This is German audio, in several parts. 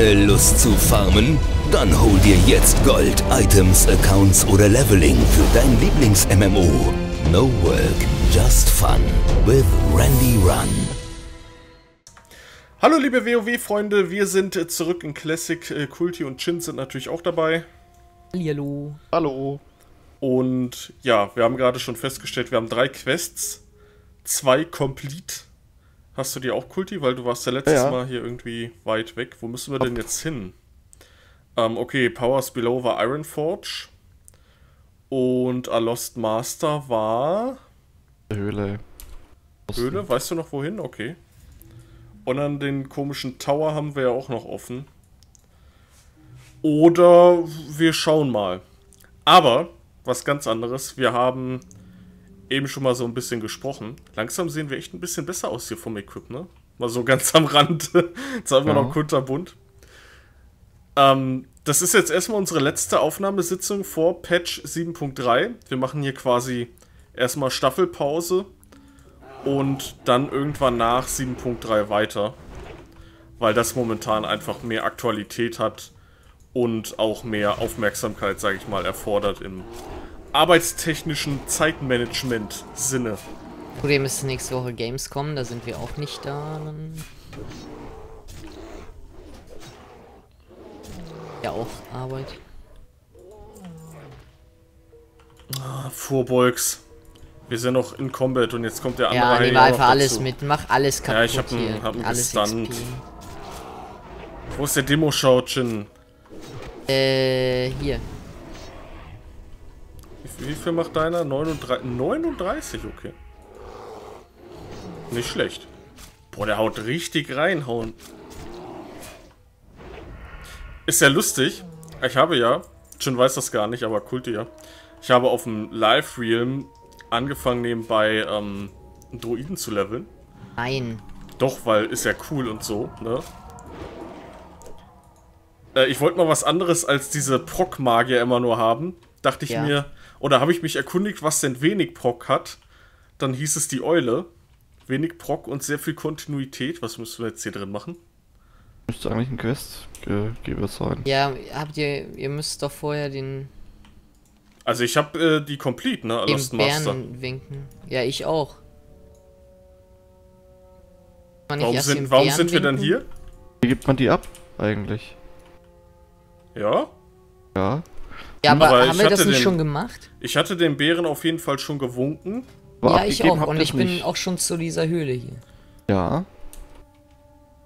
Keine Lust zu farmen? Dann hol dir jetzt Gold, Items, Accounts oder Leveling für dein Lieblings-MMO. No work, just fun with Randy Run. Hallo liebe WoW-Freunde, wir sind zurück in Classic. Äh, Kulti und Chin sind natürlich auch dabei. Hallo. Hallo. Und ja, wir haben gerade schon festgestellt, wir haben drei Quests, zwei Complete Hast du die auch Kulti? Weil du warst ja letztes ja. Mal hier irgendwie weit weg. Wo müssen wir denn jetzt hin? Ähm, okay, Powers Below war Ironforge. Und A Lost Master war... Höhle. Höhle? Weißt du noch wohin? Okay. Und dann den komischen Tower haben wir ja auch noch offen. Oder wir schauen mal. Aber, was ganz anderes, wir haben eben schon mal so ein bisschen gesprochen. Langsam sehen wir echt ein bisschen besser aus hier vom Equip, ne? Mal so ganz am Rand. jetzt haben wir ja. noch kunterbunt. Ähm, das ist jetzt erstmal unsere letzte Aufnahmesitzung vor Patch 7.3. Wir machen hier quasi erstmal Staffelpause und dann irgendwann nach 7.3 weiter. Weil das momentan einfach mehr Aktualität hat und auch mehr Aufmerksamkeit, sage ich mal, erfordert im arbeitstechnischen Zeitmanagement-Sinne. Problem ist nächste Woche Gamescom, da sind wir auch nicht da. Ja, auch Arbeit. Ah, Vorbolgs. Wir sind noch in Combat und jetzt kommt der andere. Ja, nehmen wir einfach alles mit. Mach alles kaputt. Ja, ich hab einen, hab einen alles gestunt. Wo ist der Demo-Schautchen? Äh, hier. Wie viel macht deiner? 39, 39, okay. Nicht schlecht. Boah, der haut richtig reinhauen. Ist ja lustig. Ich habe ja, schon weiß das gar nicht, aber Kulte ja. Ich habe auf dem Live-Realm angefangen nebenbei ähm, Druiden zu leveln. Nein. Doch, weil ist ja cool und so, ne? Äh, ich wollte mal was anderes als diese Proc-Magier immer nur haben. Dachte ich ja. mir, oder habe ich mich erkundigt, was denn wenig Proc hat? Dann hieß es die Eule. Wenig Proc und sehr viel Kontinuität. Was müssen wir jetzt hier drin machen? Müsste eigentlich ein Questgeber sein. Ja, habt ihr, ihr müsst doch vorher den. Also ich habe äh, die Complete, ne? Den Lost Master. winken. Ja, ich auch. Warum, sind, warum sind wir dann hier? Wie gibt man die ab, eigentlich? Ja? Ja. Ja, aber, aber haben wir das nicht den, schon gemacht? Ich hatte den Bären auf jeden Fall schon gewunken. Ja, ich auch. Und ich bin nicht. auch schon zu dieser Höhle hier. Ja.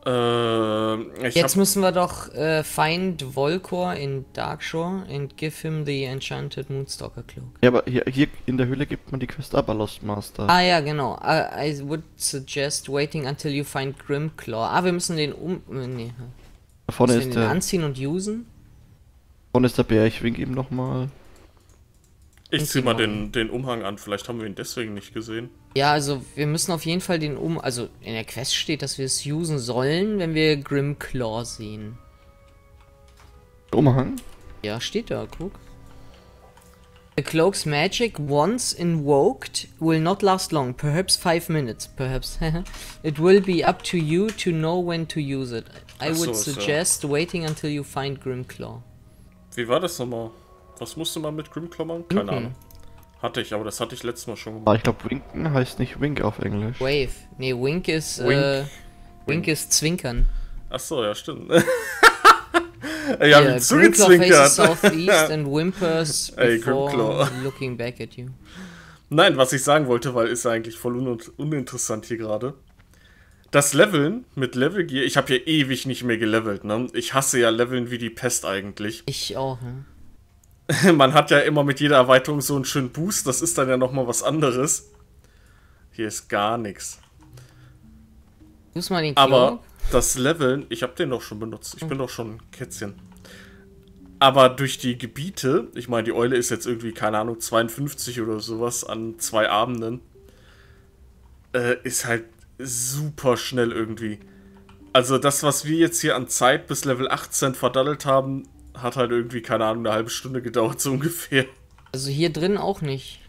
Äh, Jetzt müssen wir doch äh, find Volkor in Darkshore and give him the enchanted Moonstalker Cloak. Ja, aber hier, hier in der Höhle gibt man die Quest aber Lost Master. Ah ja, genau. I, I would suggest waiting until you find Grimclaw. Ah, wir müssen den um... Äh, nee. Da vorne ist der... anziehen und usen? Vorne ist der Bär, ich wink ihm nochmal. Ich zieh mal den, den Umhang an, vielleicht haben wir ihn deswegen nicht gesehen. Ja, also wir müssen auf jeden Fall den Um... Also in der Quest steht, dass wir es usen sollen, wenn wir Grimclaw sehen. Umhang? Ja, steht da, guck. The cloak's magic, once invoked, will not last long, perhaps five minutes, perhaps. it will be up to you to know when to use it. I so, would suggest so. waiting until you find Grimclaw. Wie war das nochmal? Was musste man mit Grimclaw machen? Keine mhm. Ahnung. Hatte ich, aber das hatte ich letztes Mal schon gemacht. Ah, ich glaube, Winken heißt nicht Wink auf Englisch. Wave. Nee, Wink ist, Wink, äh, Wink, Wink ist Zwinkern. Achso, ja, stimmt. ich hab ihn zugezwinkert. southeast and whimpers before Ey, looking back at you. Nein, was ich sagen wollte, weil ist eigentlich voll un uninteressant hier gerade. Das Leveln mit Level Gear, ich habe hier ewig nicht mehr gelevelt, ne? Ich hasse ja Leveln wie die Pest eigentlich. Ich auch, ne? Man hat ja immer mit jeder Erweiterung so einen schönen Boost, das ist dann ja nochmal was anderes. Hier ist gar nichts. Muss mal den Aber das Leveln, ich habe den doch schon benutzt. Ich hm. bin doch schon ein Kätzchen. Aber durch die Gebiete, ich meine, die Eule ist jetzt irgendwie, keine Ahnung, 52 oder sowas an zwei Abenden, äh, ist halt super schnell irgendwie. Also das, was wir jetzt hier an Zeit bis Level 18 verdaddelt haben, hat halt irgendwie, keine Ahnung, eine halbe Stunde gedauert, so ungefähr. Also hier drin auch nicht.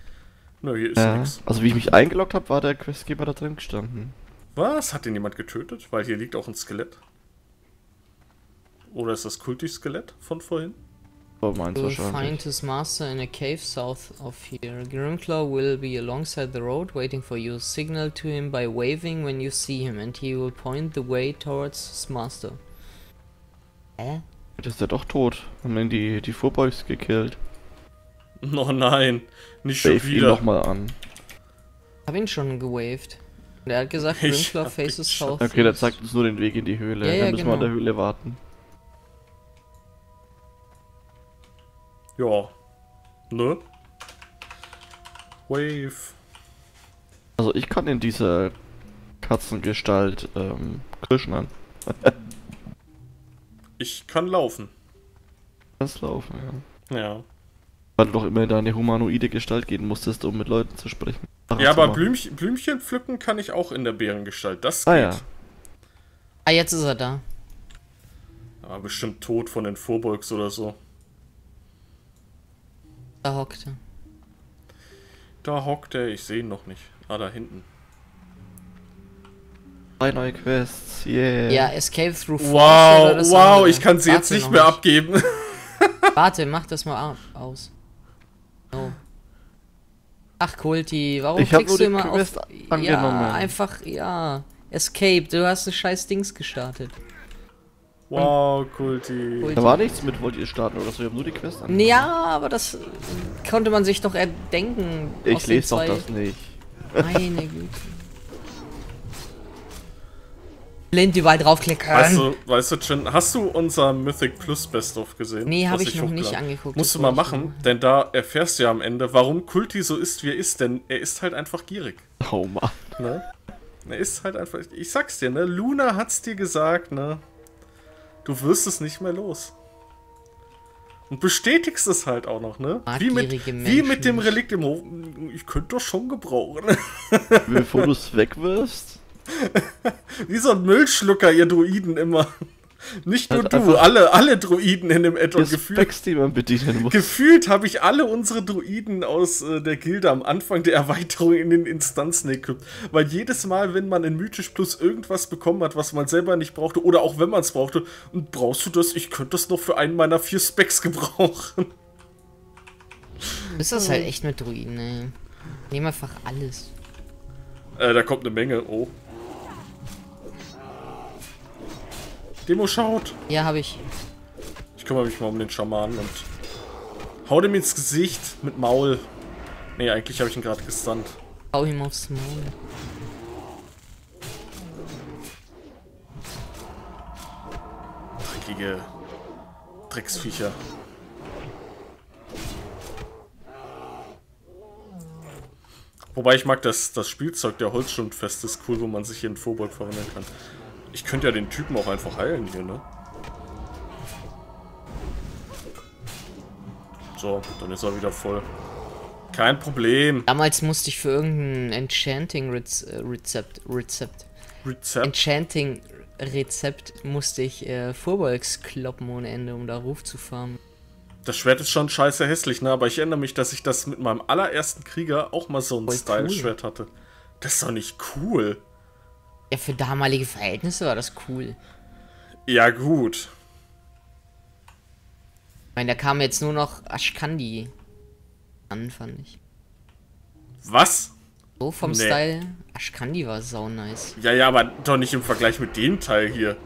Na, hier ist ja. nichts. Also wie ich mich eingeloggt habe, war der Questgeber da drin gestanden. Was? Hat den jemand getötet? Weil hier liegt auch ein Skelett. Oder ist das Kulti-Skelett von vorhin? Oh, meins You will wahrscheinlich. find his master in a cave south of here. Grimclaw will be alongside the road waiting for you. Signal to him by waving when you see him and he will point the way towards his master. Hä? Das ist ja doch tot. Haben ihn die, die Fuhrboys gekillt. Oh nein, nicht schon Wave ihn wieder. nochmal an. Hab ihn schon gewaved. Und er hat gesagt, Grimclaw faces ihn schon- south. Okay, der zeigt uns nur den Weg in die Höhle. Ja, ja, Dann müssen wir in genau. der Höhle warten. Ja. Ne? Wave. Also ich kann in dieser Katzengestalt ähm, Krishnan. Ich kann laufen. Kannst laufen, ja. Ja. Weil du doch immer in deine humanoide Gestalt gehen musstest, um mit Leuten zu sprechen. Sachen Ja, aber. Blümchen, Blümchen pflücken kann ich auch in der Bärengestalt. Das geht. Ah ja. Ah, jetzt ist er da. Aber bestimmt tot von den Vorbolgs oder so. Da hockt er. Da hockt er, ich sehe ihn noch nicht. Ah, da hinten. Drei neue Quests, yeah. Ja, Escape through Force oder Wow, das wow, andere? ich kann sie jetzt nicht mehr abgeben. Warte, mach das mal au- aus. Oh. Ach, Kulti, warum Ich klickst du die immer Quest auf... angenommen. Ja, einfach, ja. Escape, du hast ein scheiß Dings gestartet. Wow, Kulti. Kulti. Da war nichts mit, wollt ihr starten oder so, ich hab nur die Quest an. Ja, aber das konnte man sich doch erdenken. Ich lese doch das nicht. Meine Güte. Blind überall draufklicken. Weißt du, weißt du, Chin, hast du unser Mythic Plus Best of gesehen? Nee, hab was ich noch nicht angeguckt, Musst du mal ich machen. denn da erfährst du ja am Ende, warum Kulti so ist, wie er ist, denn er ist halt einfach gierig. Oh Mann. Ne? Er ist halt einfach. Ich sag's dir, ne? Luna hat's dir gesagt, ne? Du wirst es nicht mehr los. Und bestätigst es halt auch noch, ne? Wie mit, wie mit dem. Relikt im Hof. Ich könnte doch schon gebrauchen. Bevor du es wegwirfst, Wie so ein Müllschlucker, ihr Druiden immer. Nicht nur Also du, alle, alle Druiden in dem Addon gefühlt. Specs, die man bedienen muss. Gefühlt habe ich alle unsere Druiden aus äh, der Gilde am Anfang der Erweiterung in den Instanzen equipped. Weil jedes Mal, wenn man in Mythisch Plus irgendwas bekommen hat, was man selber nicht brauchte, oder auch wenn man es brauchte, und brauchst du das? Ich könnte das noch für einen meiner vier Specs gebrauchen. Ist das halt echt mit Druiden, ey. Nehm einfach alles. Äh, da kommt eine Menge. Oh. Demo schaut. Ja, habe ich. Ich kümmere mich mal um den Schamanen und hau dem ins Gesicht mit Maul. Nee, eigentlich habe ich ihn gerade gestunt. Hau ihm aufs Maul. Dreckige Drecksviecher. Wobei ich mag das, das Spielzeug, der Holzschundfest ist cool, wo man sich in Vorburg verwandeln kann. Ich könnte ja den Typen auch einfach heilen hier, ne? So, dann ist er wieder voll. Kein Problem. Damals musste ich für irgendein Enchanting Rez äh, Rezept, Rezept, Rezept. Enchanting Rezept musste ich äh, Vorbolgs kloppen ohne Ende, um da Ruf zu farmen. Das Schwert ist schon scheiße hässlich, ne? Aber ich erinnere mich, dass ich das mit meinem allerersten Krieger auch mal so ein Style-Schwert hatte. Das ist doch nicht cool. Ja, für damalige Verhältnisse war das cool. Ja, gut. Ich meine, da kam jetzt nur noch Ashkandi an, fand ich. Was? So vom Nee. Style. Ashkandi war sau nice. Ja, ja, aber doch nicht im Vergleich mit dem Teil hier.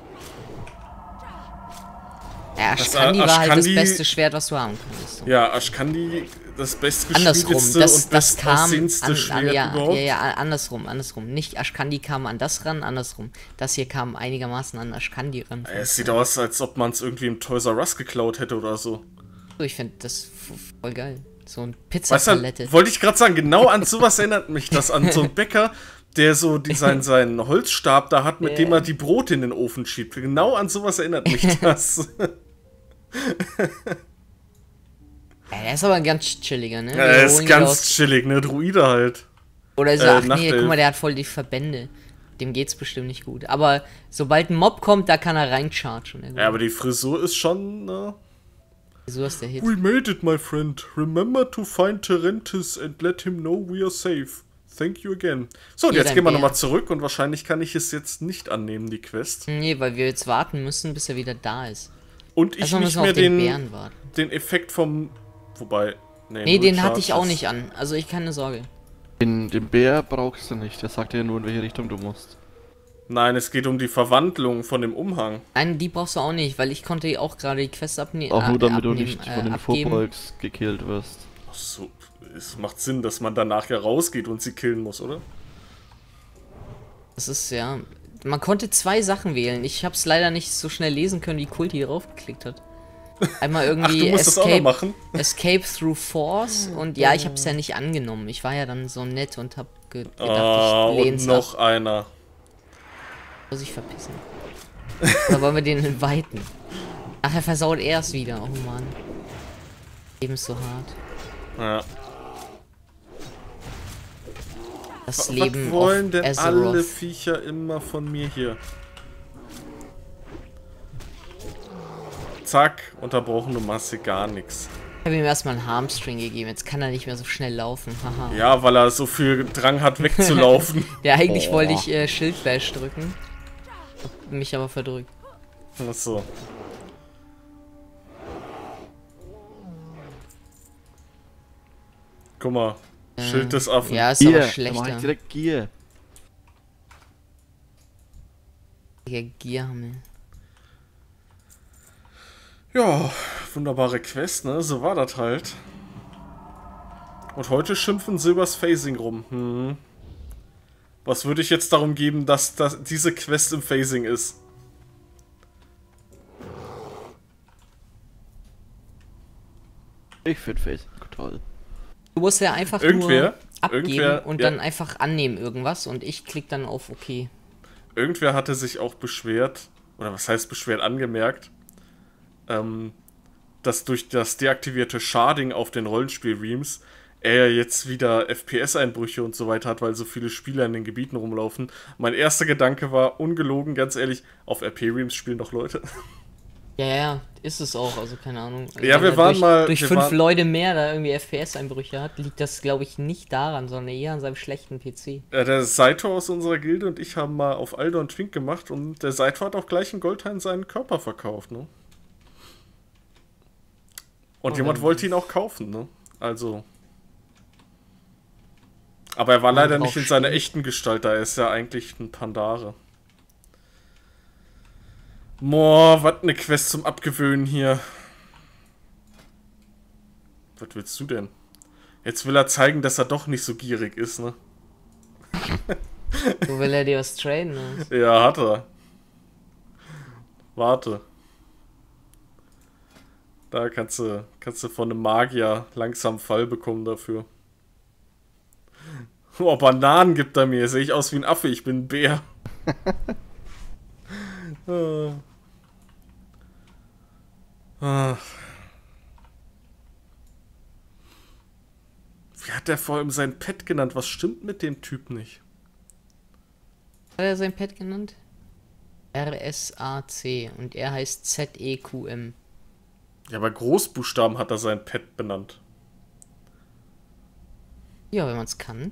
Ja, Ashkandi war halt das beste Schwert, was du haben konntest. Ja, Ashkandi, das Andersrum, bestgespielteste das, das kam an, an, ja, ja, ja, andersrum, andersrum. Nicht Ashkandi kam an das ran, andersrum. Das hier kam einigermaßen an Ashkandi ran. Es sieht aus, als ob man es irgendwie im Toys R Us geklaut hätte oder so. Ich finde das voll geil. So ein Weißt Pizzapalette. du, wollte ich gerade sagen, genau an sowas erinnert mich das an so einen Bäcker, der so die, sein, seinen Holzstab da hat, mit dem er die Brote in den Ofen schiebt. Genau an sowas erinnert mich das. Ja, der ist aber ein ganz chilliger, ne? Wir Er ist ganz chillig, ne? Druide halt. Oder so, äh, ach nee, Nachtelf. guck mal, der hat voll die Verbände. Dem geht's bestimmt nicht gut. Aber sobald ein Mob kommt, da kann er reinchargen. Der Ja, aber die Frisur ist schon, ne? So ist der Hit. We made it, my friend. Remember to find Terentis and let him know we are safe. Thank you again. So, und Hier jetzt gehen wir nochmal zurück und wahrscheinlich kann ich es jetzt nicht annehmen, die Quest. Nee, weil wir jetzt warten müssen, bis er wieder da ist. Und ich Also nicht mehr den, den, Bären warten. den Effekt vom. Wobei. Nee, null den hatte ich auch nicht an. Also ich keine Sorge. Den, den Bär brauchst du nicht, der sagt dir nur, in welche Richtung du musst. Nein, es geht um die Verwandlung von dem Umhang. Nein, die brauchst du auch nicht, weil ich konnte auch gerade die Quest abne Auch äh, nur damit du abnehmen, nicht äh, von den abgeben. Furbolgs gekillt wirst. Ach so, es macht Sinn, dass man danach ja rausgeht und sie killen muss, oder? Das ist ja. Man konnte zwei Sachen wählen. Ich habe es leider nicht so schnell lesen können, wie Kulti draufgeklickt hat. Einmal Ach, irgendwie noch Escape, machen? Escape through Force und ja, ich habe es ja nicht angenommen. Ich war ja dann so nett und habe ge gedacht, Ah, ich und lehn's noch ab. einer. Muss ich verpissen. Oder wollen wir den inviten? Ach, er versaut erst wieder. Oh Mann. Leben ist so hart. Ja. Das Was Leben wollen denn Azeroth. alle Viecher immer von mir hier? Zack, unterbrochene Masse, gar nichts. Ich habe ihm erstmal einen Harmstring gegeben. Jetzt kann er nicht mehr so schnell laufen. Haha. Ja, weil er so viel Drang hat, wegzulaufen. Ja, eigentlich Oh. wollte ich äh, Schildbash drücken. Hab mich aber verdrückt. Achso. Guck mal. Schild des Affen. Ja, ist Gier, aber da mach ich schlechter. direkt Gier. Der Gierhammel. Ja, wunderbare Quest, ne? So war das halt. Und heute schimpfen Silbers Phasing rum. Hm. Was würde ich jetzt darum geben, dass das, diese Quest im Phasing ist? Ich find Face toll. Du musst ja einfach Irgendwer- nur abgeben irgendwer- und ja. dann einfach annehmen irgendwas und ich klick dann auf OK. Irgendwer hatte sich auch beschwert, oder was heißt beschwert, angemerkt, ähm, dass durch das deaktivierte Sharding auf den Rollenspiel-Reams er jetzt wieder FPS-Einbrüche und so weiter hat, weil so viele Spieler in den Gebieten rumlaufen. Mein erster Gedanke war, ungelogen, ganz ehrlich, auf RP-Reams spielen doch Leute. Ja, ja, ist es auch, also keine Ahnung. Also Ja, wir er waren durch, mal- Durch fünf waren- Leute mehr da irgendwie FPS-Einbrüche hat, liegt das, glaube ich, nicht daran, sondern eher an seinem schlechten PC. Ja, der Saito aus unserer Gilde und ich haben mal auf Aldo und Twink gemacht und der Saito hat auch gleich in Goldhain seinen Körper verkauft, ne? Und Oh, jemand wollte ihn auch kaufen, ne? Also. Aber er war leider nicht in seiner echten Gestalt, da ist ja eigentlich ein Pandare. Boah, was eine Quest zum Abgewöhnen hier. Was willst du denn? Jetzt will er zeigen, dass er doch nicht so gierig ist, ne? So will er dir was traden. Ne? Ja, hat er. Warte. Da kannst du, kannst du von einem Magier langsam Fall bekommen dafür. Oh, Bananen gibt er mir. Sehe ich aus wie ein Affe, ich bin ein Bär. Ah. Wie hat der vor allem sein Pet genannt? Was stimmt mit dem Typ nicht? Hat er sein Pet genannt? RSAC und er heißt ZEQM. Ja, bei Großbuchstaben hat er sein Pet benannt. Ja, wenn man es kann.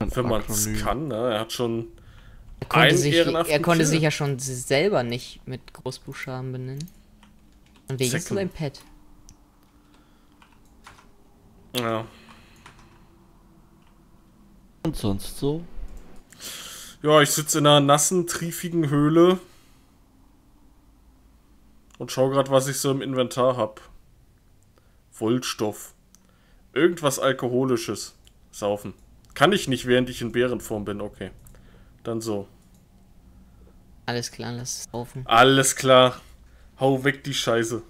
Ein Wenn man es kann, ne? Er hat schon. Er konnte, Einen sich, er konnte sich ja schon selber nicht mit Großbuchstaben benennen. Und ist Second. sein Pet? Ja. Und sonst so? Ja, ich sitze in einer nassen, triefigen Höhle. Und schau gerade, was ich so im Inventar hab. Wollstoff. Irgendwas Alkoholisches. Saufen. Kann ich nicht, während ich in Bärenform bin, okay. Dann so. Alles klar, lass es laufen. Alles klar. Hau weg die Scheiße.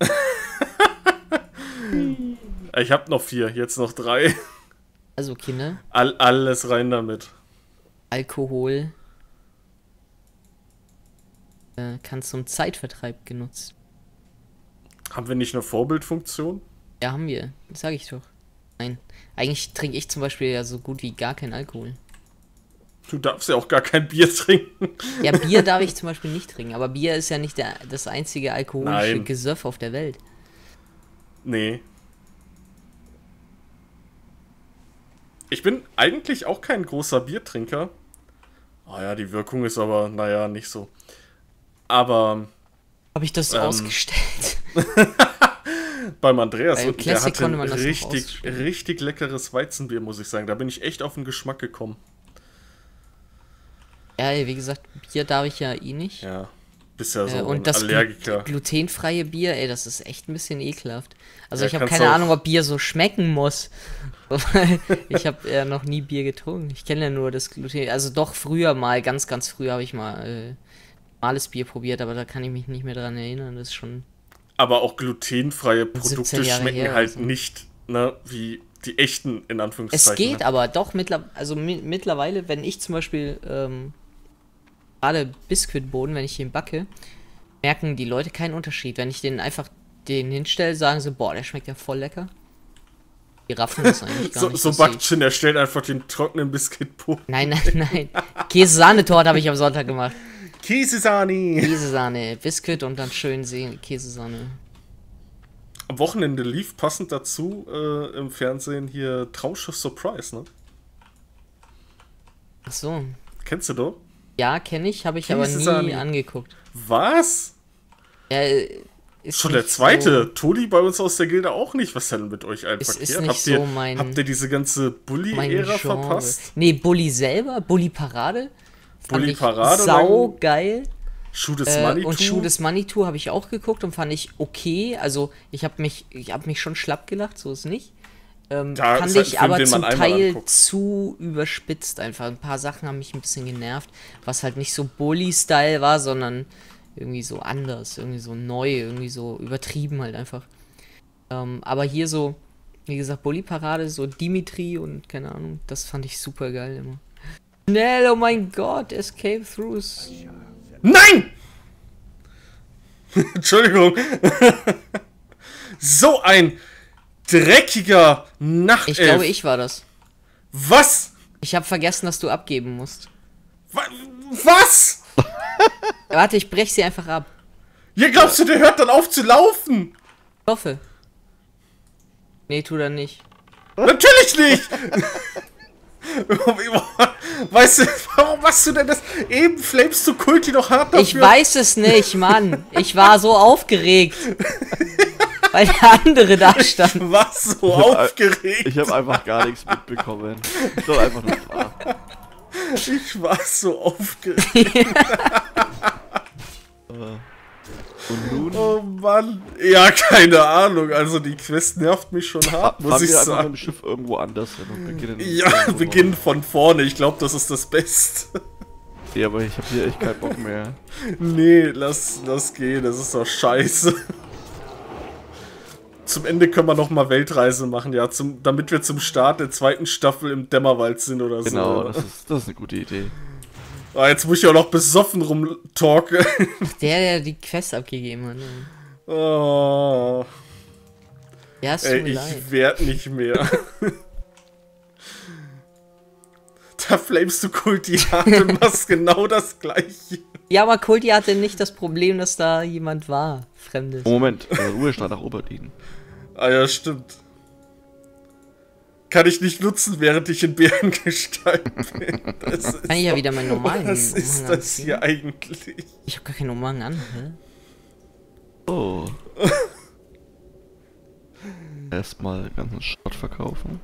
ich hab noch vier, jetzt noch drei. Also Kinder, All, alles rein damit. Alkohol äh, kann zum Zeitvertreib genutzt. Haben wir nicht eine Vorbildfunktion? Ja, haben wir. Das sage ich doch. Nein. Eigentlich trinke ich zum Beispiel ja so gut wie gar keinen Alkohol. Du darfst ja auch gar kein Bier trinken. Ja, Bier darf ich zum Beispiel nicht trinken, aber Bier ist ja nicht der, das einzige alkoholische Nein. Gesöff auf der Welt. Nee. Ich bin eigentlich auch kein großer Biertrinker. Ah ja, die Wirkung ist aber, naja, nicht so. Aber Habe ich das Ähm. ausgestellt? Beim Andreas. Beim und der Classic hatte konnte ein man das noch richtig, richtig leckeres Weizenbier, muss ich sagen. Da bin ich echt auf den Geschmack gekommen. Ja, wie gesagt, Bier darf ich ja eh nicht. Ja. Bist ja so Äh, und das Allergiker. glutenfreie Bier, ey, das ist echt ein bisschen ekelhaft. Also Ja, ich habe keine Ahnung, ob Bier so schmecken muss. Ich habe ja noch nie Bier getrunken. Ich kenne ja nur das Gluten. Also doch früher mal, ganz, ganz früher habe ich mal äh, normales Bier probiert, aber da kann ich mich nicht mehr dran erinnern. Das ist schon. Aber auch glutenfreie 17 Produkte schmecken halt so. nicht, ne, wie die echten, in Anführungszeichen. Es geht ne? aber doch mittlerweile, also mi mittlerweile, wenn ich zum Beispiel ähm, gerade Biskuitboden, wenn ich den backe, merken die Leute keinen Unterschied. Wenn ich den einfach den hinstelle, sagen sie, boah, der schmeckt ja voll lecker. Die raffen das eigentlich gar So, nicht. so Backchen, der stellt einfach den trockenen Biskuitboden. Nein, nein, nein. Käse-Sahnetorte habe ich am Sonntag gemacht. Käsesahne! Käsesahne, Biskuit und dann schön sehen, Käsesahne. Am Wochenende lief passend dazu äh, im Fernsehen hier Traumschiff Surprise, ne? Ach so. Kennst du doch? Ja, kenne ich, habe ich aber nie angeguckt. Was? Ja, äh, ist Schon der zweite. So, Todi bei uns aus der Gilde auch nicht. Was denn mit euch allen verkehrt? habt, ihr, so mein- habt ihr diese ganze Bully-Ära verpasst? Nee, Bully selber, Bully Parade. fand Bully ich Parade Sau geil. Des Äh, Manitou? und Schuh des Manitou habe ich auch geguckt und fand ich okay. Also ich habe mich, ich habe mich schon schlapp gelacht, so ist nicht. Ähm, Da fand halt ich Film, aber zum Teil anguckt. zu überspitzt einfach. Ein paar Sachen haben mich ein bisschen genervt, was halt nicht so Bully-Style war, sondern irgendwie so anders, irgendwie so neu, irgendwie so übertrieben halt einfach. Ähm, aber hier so, wie gesagt, Bully-Parade, so Dimitri und keine Ahnung, das fand ich super geil immer. Schnell, oh mein Gott, Escape Throughs. Nein! Entschuldigung. so ein dreckiger Nachtelf. Ich glaube, ich war das. Was? Ich habe vergessen, dass du abgeben musst. Wa- Was? Warte, ich brech sie einfach ab. Hier glaubst du, der hört dann auf zu laufen? Ich hoffe. Nee, tu dann nicht. Natürlich nicht! weißt du, warum machst du denn das? Eben flamest du Kulti noch hart dafür. Ich weiß es nicht, Mann. Ich war so aufgeregt. weil der andere da stand. Ich war so aufgeregt. Ich habe einfach gar nichts mitbekommen. Ich soll einfach nur fragen. Ich war so aufgeregt. Und nun Oh Mann. Ja, keine Ahnung. Also die Quest nervt mich schon hart, muss fahren ich wir einfach mit sagen. dem Schiff irgendwo anders hin und beginnen. Ja, beginnen von vorne. Ich glaube, das ist das Beste. Ja, aber ich habe hier echt keinen Bock mehr. Nee, lass, lass gehen. Das ist doch scheiße. Zum Ende können wir noch mal Weltreise machen, ja, zum, damit wir zum Start der zweiten Staffel im Dämmerwald sind oder Genau, so. das ist, das ist eine gute Idee. Ah, jetzt muss ich auch noch besoffen rumtalken. Der, der die Quest abgegeben hat. ne? oh, Ja, tut ey, ich leid. werd nicht mehr. da flamest du Kultiate und machst genau das gleiche. Ja, aber Kulti hatte nicht das Problem, dass da jemand war. Fremdes. Moment, äh, Ruhestand nach Oberdien. Ah ja, stimmt. Kann ich nicht nutzen, während ich in Bärengestalt bin. Das ist Kann ich ja wieder meinen normalen Was ist Umhang das anziehen. hier eigentlich? Ich habe gar keinen Umhang an. Hä? Oh. Erstmal ganzen Schrott verkaufen.